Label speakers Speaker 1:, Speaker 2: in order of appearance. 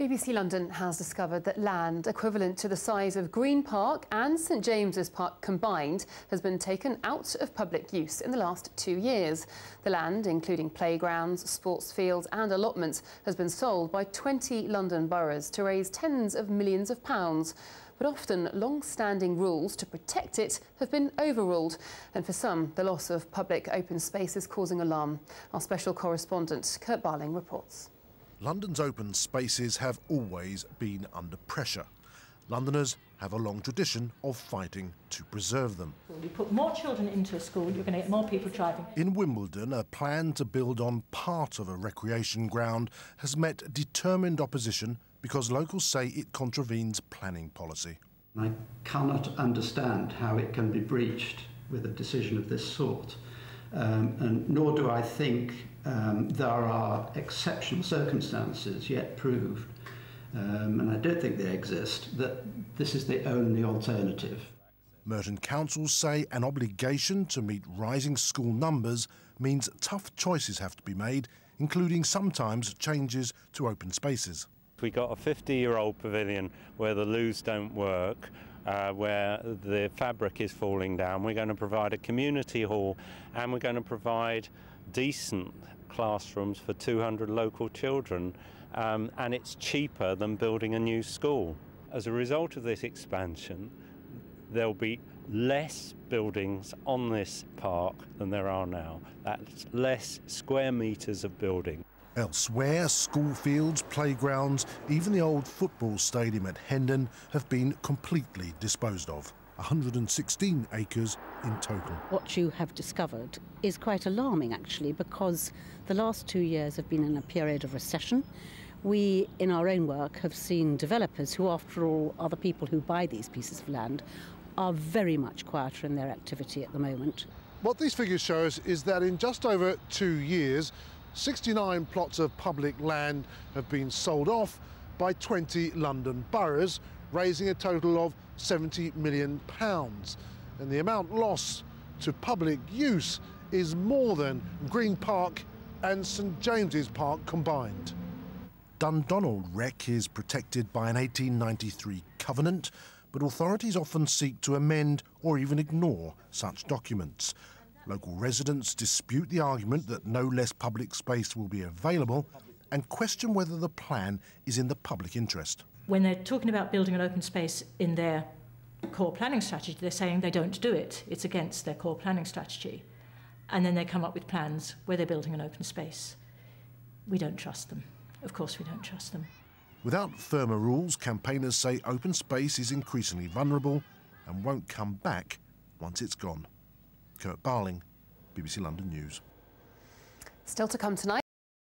Speaker 1: BBC London has discovered that land equivalent to the size of Green Park and St James's Park combined has been taken out of public use in the last two years. The land, including playgrounds, sports fields and allotments, has been sold by 20 London boroughs to raise tens of millions of pounds. But often long-standing rules to protect it have been overruled. And for some, the loss of public open space is causing alarm. Our special correspondent, Kurt Barling, reports.
Speaker 2: London's open spaces have always been under pressure. Londoners have a long tradition of fighting to preserve them.
Speaker 3: You put more children into a school, you're going to get more people driving.
Speaker 2: In Wimbledon, a plan to build on part of a recreation ground has met determined opposition because locals say it contravenes planning policy.
Speaker 4: I cannot understand how it can be breached with a decision of this sort. Um, and nor do I think um, there are exceptional circumstances yet proved, um, and I don't think they exist, that this is the only alternative.
Speaker 2: Merton councils say an obligation to meet rising school numbers means tough choices have to be made, including sometimes changes to open spaces.
Speaker 5: We got a 50 year old pavilion where the loos don't work, uh, where the fabric is falling down. We're going to provide a community hall and we're going to provide decent classrooms for 200 local children um, and it's cheaper than building a new school. As a result of this expansion, there'll be less buildings on this park than there are now. That's less square metres of building.
Speaker 2: Elsewhere, school fields, playgrounds, even the old football stadium at Hendon have been completely disposed of. 116 acres in total.
Speaker 6: What you have discovered is quite alarming, actually, because the last two years have been in a period of recession. We, in our own work, have seen developers, who after all are the people who buy these pieces of land, are very much quieter in their activity at the moment.
Speaker 2: What these figures show us is that in just over two years, 69 plots of public land have been sold off by 20 London boroughs, raising a total of 70 million pounds. And the amount lost to public use is more than Green Park and St James's Park combined. Dundonald Rec is protected by an 1893 covenant, but authorities often seek to amend or even ignore such documents. Local residents dispute the argument that no less public space will be available and question whether the plan is in the public interest.
Speaker 3: When they're talking about building an open space in their core planning strategy, they're saying they don't do it. It's against their core planning strategy. And then they come up with plans where they're building an open space. We don't trust them. Of course, we don't trust them.
Speaker 2: Without firmer rules, campaigners say open space is increasingly vulnerable and won't come back once it's gone. Kurt Barling, BBC London News.
Speaker 1: Still to come tonight.